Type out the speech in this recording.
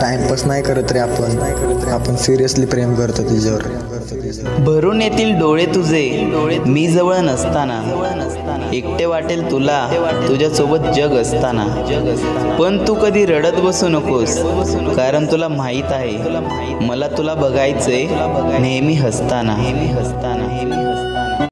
Timepass नाही करत रे आपण. आपण सिरियसली प्रेम करतो तुझ्यावर भरून येतील डोळे तुझे. मी जवळ नसताना. एकटे वाटेल तुला. तुझ्या सोबत जग असताना. पण तू कधी रडत बसू नकोस. कारण तुला माहीत आहे. मला तुला बघायचंय. नेहमी हसताना. नेहमी हसताना नेहमी